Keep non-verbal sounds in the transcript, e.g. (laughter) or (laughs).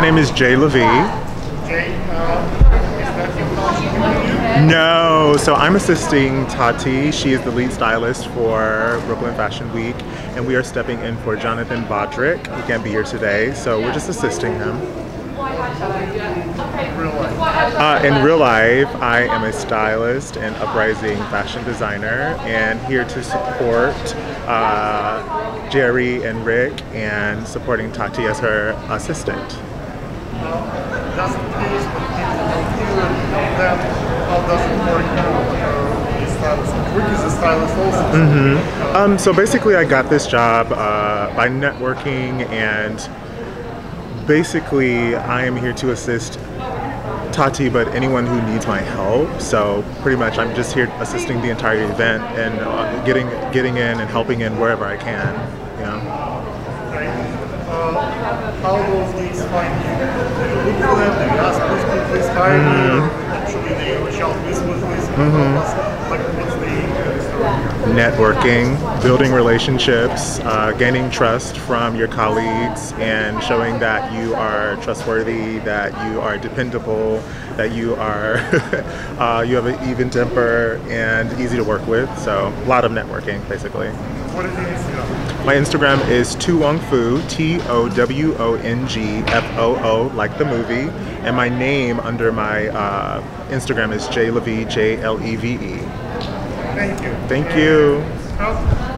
name is Jay Levy. Jay, No, so I'm assisting Tati. She is the lead stylist for Brooklyn Fashion Week, and we are stepping in for Jonathan Bodrick. He can't be here today, so we're just assisting him. Uh, in real life, I am a stylist and uprising fashion designer, and here to support uh, Jerry and Rick, and supporting Tati as her assistant. Just in case when people you and help them, how does it work uh, a stylist? Rick is a stylist also. Um, so basically, I got this job uh, by networking, and basically, I am here to assist Tati, but anyone who needs my help. So pretty much, I'm just here assisting the entire event and uh, getting getting in and helping in wherever I can. Yeah. Okay. How does find you? Do you look for them? Do you ask these people please hire me? Or actually they reach out this with this? Like what's the story? networking, building relationships, uh, gaining trust from your colleagues, and showing that you are trustworthy, that you are dependable, that you are (laughs) uh, you have an even temper and easy to work with. So a lot of networking, basically. What is your Instagram? My Instagram is Tu T O W O N G F O O, like the movie, and my name under my uh, Instagram is J J L E V E. Thank you. Thank you.